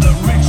the rich.